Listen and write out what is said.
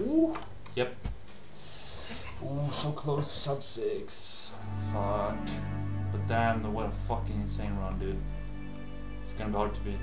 Ooh. Yep. Ooh, so close to sub six. Fuck. But damn, what a fucking insane run, dude. It's gonna be hard to beat.